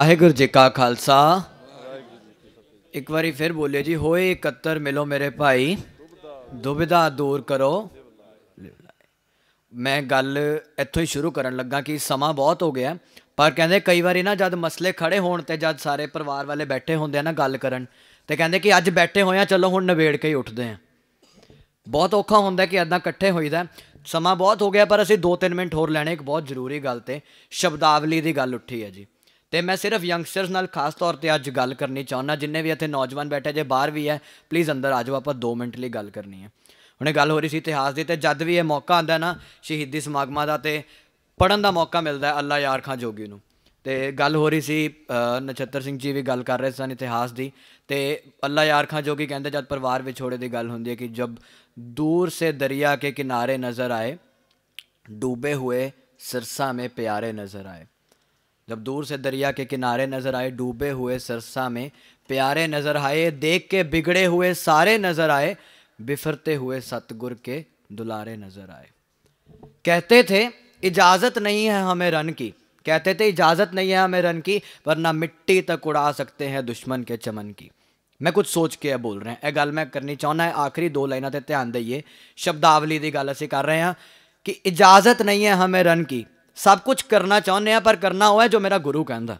ਵਾਹਿਗੁਰੂ ਜੀ ਕਾ ਖਾਲਸਾ। ਇੱਕ ਵਾਰੀ ਫਿਰ ਬੋਲੇ ਜੀ, ਹੋਏ ਇਕੱਤਰ ਮਿਲੋ ਮੇਰੇ ਭਾਈ, ਦੁਬਿਧਾ ਦੂਰ ਕਰੋ। ਮੈਂ ਗੱਲ ਇੱਥੋਂ ਹੀ ਸ਼ੁਰੂ ਕਰਨ ਲੱਗਾ ਕਿ ਸਮਾਂ ਬਹੁਤ ਹੋ ਗਿਆ, ਪਰ ਕਹਿੰਦੇ ਕਈ ਵਾਰੀ ਨਾ ਜਦ ਮਸਲੇ ਖੜੇ ਹੋਣ ਤੇ ਜਦ ਸਾਰੇ ਪਰਿਵਾਰ ਵਾਲੇ ਬੈਠੇ ਹੁੰਦੇ ਆ ਨਾ ਗੱਲ ਕਰਨ, ਤੇ ਕਹਿੰਦੇ ਕਿ ਅੱਜ ਬੈਠੇ ਹੋਏ ਆ, ਚਲੋ ਹੁਣ ਨਵੇੜ ਕੇ ਹੀ ਉੱਠਦੇ ਆ। ਬਹੁਤ ਔਖਾ ਹੁੰਦਾ ਕਿ ਐਦਾਂ ਇਕੱਠੇ ਹੋਈਦਾ। ਸਮਾਂ ਬਹੁਤ ਹੋ ਗਿਆ, ਪਰ ਅਸੀਂ 2-3 ਮਿੰਟ ਹੋਰ ਲੈਣੇ, ਇੱਕ ਬਹੁਤ ਜ਼ਰੂਰੀ ਗੱਲ ਤੇ ਸ਼ਬਦਾਵਲੀ ਦੀ ਗੱਲ ਉੱਠੀ ਹੈ ਜੀ। ਤੇ ਮੈਂ ਸਿਰਫ ਯੰਗਸਟਰਸ ਨਾਲ ਖਾਸ ਤੌਰ ਤੇ ਅੱਜ ਗੱਲ ਕਰਨੀ ਚਾਹੁੰਦਾ, ਜਿੰਨੇ ਵੀ ਇੱਥੇ ਨੌਜਵਾਨ ਬੈਠੇ, ਜੇ ਬਾਹਰ ਵੀ ਹੈ ਪਲੀਜ਼ ਅੰਦਰ ਆ ਜਾਓ, ਆਪਾਂ 2 ਮਿੰਟ ਲਈ ਗੱਲ ਕਰਨੀ ਹੈ। ਹੁਣੇ ਗੱਲ ਹੋ ਰਹੀ ਸੀ ਇਤਿਹਾਸ ਦੀ, ਤੇ ਜਦ ਵੀ ਇਹ ਮੌਕਾ ਆਉਂਦਾ ਨਾ, ਸ਼ਹੀਦੀ ਸਮਾਗਮਾਂ ਦਾ, ਤੇ ਪੜਨ ਦਾ ਮੌਕਾ ਮਿਲਦਾ ਹੈ ਅੱਲਾ ਯਾਰ ਖਾਂ ਜੋਗੀ ਨੂੰ। ਤੇ ਗੱਲ ਹੋ ਰਹੀ ਸੀ ਨਛੱਤਰ ਸਿੰਘ ਜੀ ਵੀ ਗੱਲ ਕਰ ਰਹੇ ਸਨ ਇਤਿਹਾਸ ਦੀ, ਤੇ ਅੱਲਾ ਯਾਰ ਖਾਂ ਜੋਗੀ ਕਹਿੰਦੇ, ਜਦ ਪਰਿਵਾਰ ਵਿਛੋੜੇ ਦੀ ਗੱਲ ਹੁੰਦੀ ਹੈ ਕਿ ਜਦ ਦੂਰ ਸੇ ਦਰਿਆ ਕੇ ਕਿਨਾਰੇ ਨਜ਼ਰ ਆਏ, ਡੂਬੇ ਹੋਏ ਸਿਰਸਾ ਮੇ ਪਿਆਰੇ ਨਜ਼ਰ ਆਏ। जब दूर से दरिया के किनारे नजर आए डूबे हुए सिरसा में प्यारे नजर आए देख के बिगड़े हुए सारे नजर आए बिफरते हुए सतगुर के दुलारे नजर आए कहते थे इजाज़त नहीं है हमें रन की कहते थे इजाज़त नहीं है हमें रन की वरना मिट्टी तक उड़ा सकते हैं दुश्मन के चमन की ਮੈਂ ਕੁਝ ਸੋਚ ਕੇ ਇਹ ਬੋਲ ਰਿਹਾ ਇਹ ਗੱਲ ਮੈਂ ਕਰਨੀ ਚਾਹੁੰਦਾ ਆਖਰੀ ਦੋ ਲਾਈਨਾਂ ਤੇ ਧਿਆਨ ਦਈਏ ਸ਼ਬਦਾਵਲੀ ਦੀ ਗੱਲ ਅਸੀਂ ਕਰ ਰਹੇ ਹਾਂ ਕਿ ਇਜਾਜ਼ਤ ਨਹੀਂ ਹੈ ਹਮੇ ਰਨ ਕੀ ਸਭ ਕੁਝ ਕਰਨਾ ਚਾਹੁੰਦੇ ਆ, ਪਰ ਕਰਨਾ ਉਹ ਹੈ ਜੋ ਮੇਰਾ ਗੁਰੂ ਕਹਿੰਦਾ,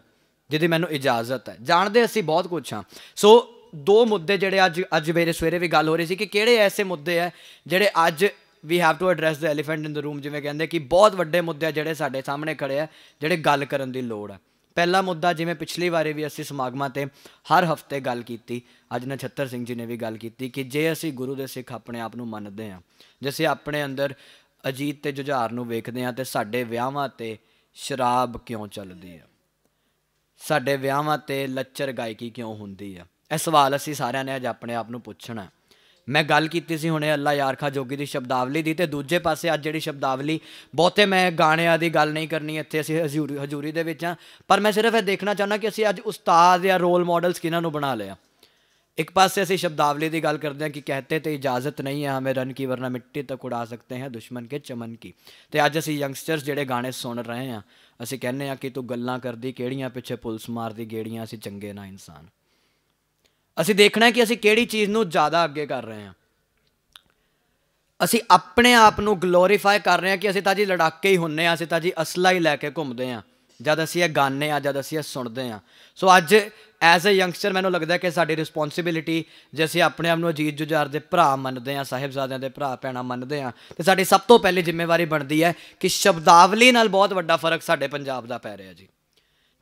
ਜਿਹਦੀ ਮੈਨੂੰ ਇਜਾਜ਼ਤ ਹੈ। ਜਾਣਦੇ ਅਸੀਂ ਬਹੁਤ ਕੁਝ ਹਾਂ। ਸੋ ਦੋ ਮੁੱਦੇ ਜਿਹੜੇ ਅੱਜ ਅੱਜ ਮੇਰੇ ਸਵੇਰੇ ਵੀ ਗੱਲ ਹੋ ਰਹੀ ਸੀ ਕਿ ਕਿਹੜੇ ਐਸੇ ਮੁੱਦੇ ਆ ਜਿਹੜੇ ਅੱਜ ਵੀ have to address the elephant in the room ਜਿਵੇਂ ਕਹਿੰਦੇ ਕਿ ਬਹੁਤ ਵੱਡੇ ਮੁੱਦੇ ਆ ਜਿਹੜੇ ਸਾਡੇ ਸਾਹਮਣੇ ਖੜੇ ਆ, ਜਿਹੜੇ ਗੱਲ ਕਰਨ ਦੀ ਲੋੜ ਆ। ਪਹਿਲਾ ਮੁੱਦਾ, ਜਿਵੇਂ ਪਿਛਲੀ ਵਾਰੀ ਵੀ ਅਸੀਂ ਸਮਾਗਮਾਂ ਤੇ ਹਰ ਹਫ਼ਤੇ ਗੱਲ ਕੀਤੀ, ਅੱਜ ਨਛੱਤਰ ਸਿੰਘ ਜੀ ਨੇ ਵੀ ਗੱਲ ਕੀਤੀ ਕਿ ਜੇ ਅਸੀਂ ਗੁਰੂ ਦੇ ਸਿੱਖ ਆਪਣੇ ਆਪ ਨੂੰ ਮੰਨਦੇ ਹਾਂ, ਜੇ ਅਸੀਂ ਆਪਣੇ ਅੰਦਰ ਅਜੀਤ ਤੇ ਜੁਝਾਰ ਨੂੰ ਵੇਖਦੇ ਹਾਂ ਤੇ ਸਾਡੇ ਵਿਆਹਾਂ ਤੇ ਸ਼ਰਾਬ ਕਿਉਂ ਚੱਲਦੀ ਹੈ ਸਾਡੇ ਵਿਆਹਾਂ ਤੇ ਲੱਚਰ ਗਾਇਕੀ ਕਿਉਂ ਹੁੰਦੀ ਹੈ ਇਹ ਸਵਾਲ ਅਸੀਂ ਸਾਰਿਆਂ ਨੇ ਅੱਜ ਆਪਣੇ ਆਪ ਨੂੰ ਪੁੱਛਣਾ ਮੈਂ ਗੱਲ ਕੀਤੀ ਸੀ ਹੁਣੇ ਅੱਲਾ ਯਾਰ ਖਾ ਜੋਗੀ ਦੀ ਸ਼ਬਦਾਵਲੀ ਦੀ ਤੇ ਦੂਜੇ ਪਾਸੇ ਅੱਜ ਜਿਹੜੀ ਸ਼ਬਦਾਵਲੀ, ਬਹੁਤੇ ਮੈਂ ਗਾਣਿਆਂ ਦੀ ਗੱਲ ਨਹੀਂ ਕਰਨੀ, ਇੱਥੇ ਅਸੀਂ ਹਜ਼ੂਰੀ ਹਜ਼ੂਰੀ ਦੇ ਵਿੱਚ ਹਾਂ, ਪਰ ਮੈਂ ਸਿਰਫ ਇਹ ਦੇਖਣਾ ਚਾਹੁੰਦਾ ਕਿ ਅਸੀਂ ਅੱਜ ਉਸਤਾਦ ਜਾਂ ਰੋਲ ਮਾਡਲਸ ਕਿਹਨਾਂ ਨੂੰ ਬਣਾ ਲਿਆ ਇੱਕ ਪਾਸੇ ਅਸੀਂ ਸ਼ਬਦਾਵਲੀ ਦੀ ਗੱਲ ਕਰਦੇ ਹਾਂ ਕਿ ਕਹਤੇ ਤੇ ਇਜਾਜ਼ਤ ਨਹੀਂ ਹੈ ਹਮੇ ਰਨ ਕੀ, ਵਰਨਾ ਮਿੱਟੀ ਤੱਕ ਉਡਾ ਸਕਤੇ हैं ਦੁਸ਼ਮਨ ਕੇ ਚਮਨ ਕੀ। ਤੇ ਅੱਜ ਅਸੀਂ ਯੰਗਸਟਰਸ ਜਿਹੜੇ ਗਾਣੇ ਸੁਣ ਰਹੇ ਹਾਂ, ਅਸੀਂ ਕਹਿੰਦੇ ਹਾਂ ਕਿ ਤੂੰ ਗੱਲਾਂ ਕਰਦੀ, ਕਿਹੜੀਆਂ ਪਿੱਛੇ ਪੁਲਿਸ ਮਾਰਦੀ, ਗੇੜੀਆਂ, ਅਸੀਂ ਚੰਗੇ ਨਾ ਇਨਸਾਨ। ਅਸੀਂ ਦੇਖਣਾ ਕਿ ਅਸੀਂ ਕਿਹੜੀ ਚੀਜ਼ ਨੂੰ ਜ਼ਿਆਦਾ ਅੱਗੇ ਕਰ ਰਹੇ ਹਾਂ। ਅਸੀਂ ਆਪਣੇ ਆਪ ਨੂੰ ਗਲੋਰੀਫਾਈ ਕਰ ਰਹੇ ਹਾਂ ਕਿ ਅਸੀਂ ਤਾਂ ਜੀ ਲੜਾਕੇ ਹੀ ਹੁੰਨੇ ਆ ਅਸੀਂ ਤਾਂ ਜੀ ਅਸਲਾ ਹੀ ਲੈ ਕੇ ਘੁੰਮਦੇ ਹਾਂ। ਜਦ ਅਸੀਂ ਇਹ ਗਾਣੇ ਆ ਜਦ ਅਸੀਂ ਇਹ ਸੁਣਦੇ ਹਾਂ। ਸੋ ਅੱਜ ਐਜ਼ ਅ ਯੰਗਸਟਰ ਮੈਨੂੰ ਲੱਗਦਾ ਕਿ ਸਾਡੀ ਰਿਸਪੌਂਸਿਬਿਲਿਟੀ ਜੇ ਅਸੀਂ ਆਪਣੇ ਆਪ ਨੂੰ ਅਜੀਤ ਜੁਝਾਰ ਦੇ ਭਰਾ ਮੰਨਦੇ ਹਾਂ, ਸਾਹਿਬਜ਼ਾਦਿਆਂ ਦੇ ਭਰਾ ਭੈਣਾਂ ਮੰਨਦੇ ਹਾਂ, ਤੇ ਸਾਡੀ ਸਭ ਤੋਂ ਪਹਿਲੀ ਜ਼ਿੰਮੇਵਾਰੀ ਬਣਦੀ ਹੈ ਕਿ ਸ਼ਬਦਾਵਲੀ ਨਾਲ ਬਹੁਤ ਵੱਡਾ ਫ਼ਰਕ ਸਾਡੇ ਪੰਜਾਬ ਦਾ ਪੈ ਰਿਹਾ ਜੀ।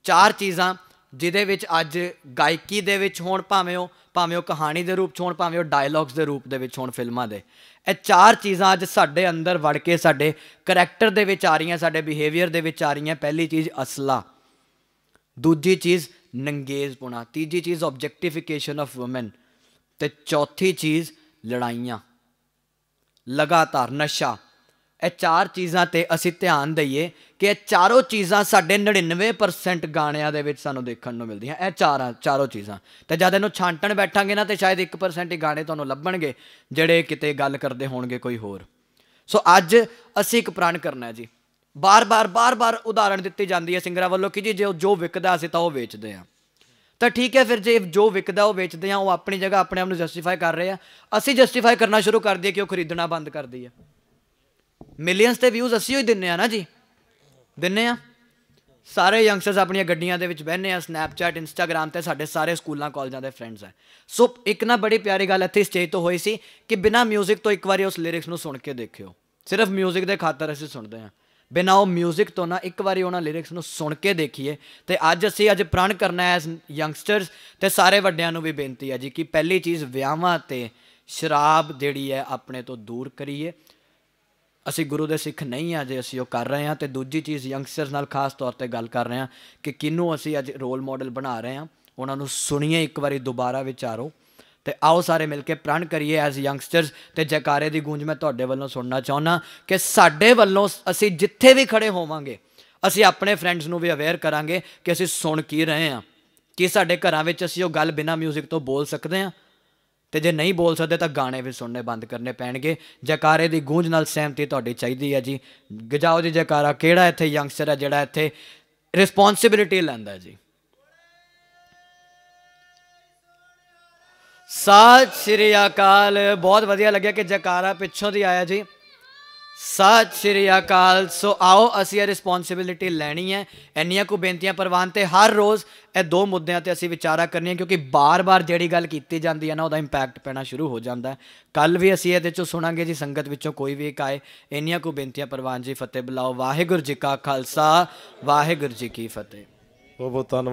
ਚਾਰ ਚੀਜ਼ਾਂ ਜਿਹਦੇ ਵਿੱਚ ਅੱਜ ਗਾਇਕੀ ਦੇ ਵਿੱਚ ਹੋਣ ਭਾਵੇਂ ਉਹ ਭਾਵੇਂ ਉਹ ਕਹਾਣੀ ਦੇ ਰੂਪ ਚ ਹੋਣ, ਭਾਵੇਂ ਉਹ ਡਾਇਲੌਗਸ ਦੇ ਰੂਪ ਦੇ ਵਿੱਚ ਹੋਣ ਫਿਲਮਾਂ ਦੇ। ਇਹ ਚਾਰ ਚੀਜ਼ਾਂ ਅੱਜ ਸਾਡੇ ਅੰਦਰ ਵੜ ਕੇ ਸਾਡੇ ਕਰੈਕਟਰ ਦੇ ਵਿੱਚ ਆ ਰਹੀਆਂ, ਸਾਡੇ ਬਿਹੇਵੀਅਰ ਦੇ ਵਿੱਚ ਆ ਰਹੀਆਂ। ਪਹਿਲੀ ਚੀਜ਼ ਅਸਲਾ, ਦੂਜੀ ਚੀਜ਼ ਨੰਗੇਜ਼ਪੁਣਾ ਤੀਜੀ ਚੀਜ਼ ਆਬਜੈਕਟੀਫਿਕੇਸ਼ਨ ਆਫ ਔਮਨ ਤੇ ਚੌਥੀ ਚੀਜ਼ ਲੜਾਈਆਂ। ਲਗਾਤਾਰ ਨਸ਼ਾ। ਇਹ ਚਾਰ ਚੀਜ਼ਾਂ ਤੇ ਅਸੀਂ ਧਿਆਨ ਦਈਏ ਕਿ ਇਹ ਚਾਰੋਂ ਚੀਜ਼ਾਂ ਸਾਡੇ 99% ਗਾਣਿਆਂ ਦੇ ਵਿੱਚ ਸਾਨੂੰ ਦੇਖਣ ਨੂੰ ਮਿਲਦੀਆਂ। ਇਹ ਚਾਰਾਂ, ਚਾਰੋਂ ਚੀਜ਼ਾਂ। ਤੇ ਜਦ ਇਹਨੂੰ ਛਾਂਟਣ ਬੈਠਾਂਗੇ ਨਾ ਤੇ ਸ਼ਾਇਦ 1% ਹੀ ਗਾਣੇ ਤੁਹਾਨੂੰ ਲੱਭਣਗੇ, ਜਿਹੜੇ ਕਿਤੇ ਗੱਲ ਕਰਦੇ ਹੋਣਗੇ ਕੋਈ ਹੋਰ। ਸੋ ਅੱਜ ਅਸੀਂ ਇੱਕ ਪ੍ਰਣ ਕਰਨਾ ਹੈ ਜੀ। ਬਾਰ-ਬਾਰ ਬਾਰ-ਬਾਰ ਉਦਾਹਰਣ ਦਿੱਤੀ ਜਾਂਦੀ ਹੈ ਸਿੰਗਰਾਂ ਵੱਲੋਂ ਕਿ ਜੀ ਜੋ ਜੋ ਵਿਕਦਾ ਅਸੀਂ ਤਾਂ ਉਹ ਵੇਚਦੇ ਹਾਂ। ਤਾਂ ਠੀਕ ਹੈ ਫਿਰ ਜੇ ਜੋ ਵਿਕਦਾ ਉਹ ਵੇਚਦੇ ਆ ਉਹ ਆਪਣੀ ਜਗ੍ਹਾ ਆਪਣੇ ਆਪ ਨੂੰ ਜਸਟੀਫਾਈ ਕਰ ਰਹੇ ਆ। ਅਸੀਂ ਜਸਟੀਫਾਈ ਕਰਨਾ ਸ਼ੁਰੂ ਕਰ ਦਈਏ ਕਿ ਉਹ ਖਰੀਦਣਾ ਬੰਦ ਕਰ ਦਈਏ। ਮਿਲੀਅਨਸ ਤੇ ਵਿਊਜ਼ ਅਸੀਂ ਹੀ ਦਿੰਨੇ ਆ ਨਾ ਜੀ ਦਿੰਨੇ ਆ ਸਾਰੇ ਯੰਗਸਟਰਸ ਆਪਣੀਆਂ ਗੱਡੀਆਂ ਦੇ ਵਿੱਚ ਬਹਿੰਦੇ ਆ ਸਨੈਪਚੈਟ ਇੰਸਟਾਗ੍ਰam ਤੇ ਸਾਡੇ ਸਾਰੇ ਸਕੂਲਾਂ ਕਾਲਜਾਂ ਦੇ ਫਰੈਂਡਸ ਆ ਸੋ ਇੱਕ ਨਾ ਬੜੀ ਪਿਆਰੀ ਗੱਲ ਇੱਥੇ ਸਟੇਜ ਤੋਂ ਹੋਈ ਸੀ ਕਿ ਬਿਨਾ 뮤직 ਤੋਂ ਇੱਕ ਵਾਰੀ ਉਸ ਲਿਰਿਕਸ ਨੂੰ ਸੁਣ ਕੇ ਦੇਖਿਓ ਸਿਰਫ 뮤직 ਦੇ ਖਾਤਰ ਅਸੀਂ ਸੁਣਦੇ ਆ ਬਿਨਾ ਉਹ 뮤직 ਤੋਂ ਨਾ ਇੱਕ ਵਾਰੀ ਉਹਨਾਂ ਲਿਰਿਕਸ ਨੂੰ ਸੁਣ ਕੇ ਦੇਖੀਏ ਤੇ ਅੱਜ ਅਸੀਂ ਅੱਜ ਪ੍ਰਣ ਕਰਨਾ ਹੈ ਐਸ ਯੰਗਸਟਰਸ ਤੇ ਸਾਰੇ ਵੱਡਿਆਂ ਨੂੰ ਵੀ ਬੇਨਤੀ ਹੈ ਜੀ ਕਿ ਪਹਿਲੀ ਚੀਜ਼ ਵਿਆਹਾਂ ਤੇ ਸ਼ਰਾਬ ਜਿਹੜੀ ਹੈ ਆਪਣੇ ਤੋਂ ਦੂਰ ਕਰੀਏ ਅਸੀਂ ਗੁਰੂ ਦੇ ਸਿੱਖ ਨਹੀਂ ਆ ਜੇ ਅਸੀਂ ਉਹ ਕਰ ਰਹੇ ਹਾਂ ਤੇ ਦੂਜੀ ਚੀਜ਼ ਯੰਗਸਟਰਸ ਨਾਲ ਖਾਸ ਤੌਰ ਤੇ ਗੱਲ ਕਰ ਰਹੇ ਹਾਂ ਕਿ ਕਿਹਨੂੰ ਅਸੀਂ ਅੱਜ ਰੋਲ ਮਾਡਲ ਬਣਾ ਰਹੇ ਹਾਂ, ਉਹਨਾਂ ਨੂੰ ਸੁਣੀਏ ਇੱਕ ਵਾਰੀ ਦੁਬਾਰਾ ਵਿਚਾਰੋ ਤੇ ਆਓ ਸਾਰੇ ਮਿਲ ਕੇ ਪ੍ਰਣ ਕਰੀਏ ਐਜ਼ ਯੰਗਸਟਰਸ ਤੇ ਜੈਕਾਰੇ ਦੀ ਗੂੰਜ ਮੈਂ ਤੁਹਾਡੇ ਵੱਲੋਂ ਸੁਣਨਾ ਚਾਹੁੰਦਾ ਕਿ ਸਾਡੇ ਵੱਲੋਂ ਅਸੀਂ ਜਿੱਥੇ ਵੀ ਖੜੇ ਹੋਵਾਂਗੇ, ਅਸੀਂ ਆਪਣੇ ਫਰੈਂਡਸ ਨੂੰ ਵੀ ਅਵੇਅਰ ਕਰਾਂਗੇ ਕਿ ਅਸੀਂ ਸੁਣ ਕੀ ਰਹੇ ਹਾਂ। ਕਿ ਸਾਡੇ ਘਰਾਂ ਵਿੱਚ ਅਸੀਂ ਉਹ ਗੱਲ ਬਿਨਾ 뮤직 ਤੋਂ ਬੋਲ ਸਕਦੇ ਹਾਂ? ਤੇ ਜੇ ਨਹੀਂ ਬੋਲ ਸਕਦੇ ਤਾਂ ਗਾਣੇ ਵੀ ਸੁਣਨੇ ਬੰਦ ਕਰਨੇ ਪੈਣਗੇ। ਜਕਾਰੇ ਦੀ ਗੂੰਜ ਨਾਲ ਸਹਿਮਤੀ ਤੁਹਾਡੀ ਚਾਹੀਦੀ ਹੈ ਜੀ। ਗਜਾਓ ਜੀ ਜਕਾਰਾ, ਕਿਹੜਾ ਇੱਥੇ ਯੰਗਸਟਰ ਹੈ ਜਿਹੜਾ ਇੱਥੇ ਰਿਸਪੌਂਸਿਬਿਲਟੀ ਲੈਂਦਾ ਜੀ? ਸਤਿ ਸ਼੍ਰੀ ਅਕਾਲ। ਬਹੁਤ ਵਧੀਆ ਲੱਗਿਆ ਕਿ ਜਕਾਰਾ ਪਿੱਛੋਂ ਦੀ ਆਇਆ ਜੀ। ਸਤਿ ਸ਼੍ਰੀ ਅਕਾਲ। ਸੋ ਆਓ ਅਸੀਂ ਇਹ ਰਿਸਪੌਂਸਿਬਿਲਿਟੀ ਲੈਣੀ ਹੈ। ਇੰਨੀਆਂ ਕੁ ਬੇਨਤੀਆਂ ਪ੍ਰਵਾਨ ਤੇ ਹਰ ਰੋਜ਼ ਇਹ ਦੋ ਮੁੱਦਿਆਂ ਤੇ ਅਸੀਂ ਵਿਚਾਰਾ ਕਰਨੀ ਹੈ ਕਿਉਂਕਿ ਬਾਰ-ਬਾਰ ਜਿਹੜੀ ਗੱਲ ਕੀਤੀ ਜਾਂਦੀ ਹੈ ਨਾ, ਉਹਦਾ ਇੰਪੈਕਟ ਪੈਣਾ ਸ਼ੁਰੂ ਹੋ ਜਾਂਦਾ ਕੱਲ ਵੀ ਅਸੀਂ ਇਹਦੇ ਚੋਂ ਸੁਣਾਂਗੇ ਜੀ, ਸੰਗਤ ਵਿੱਚੋਂ ਕੋਈ ਵੀ ਇੱਕ ਆਏ। ਇੰਨੀਆਂ ਕੁ ਬੇਨਤੀਆਂ ਪ੍ਰਵਾਨ ਜੀ, ਫਤਿਹ ਬੁਲਾਓ। ਵਾਹਿਗੁਰੂ ਜੀ ਕਾ ਖਾਲਸਾ, ਵਾਹਿਗੁਰੂ ਜੀ ਕੀ ਫਤਿਹ। ਬਹੁਤ ਬਹੁਤ ਧੰਨਵਾਦ।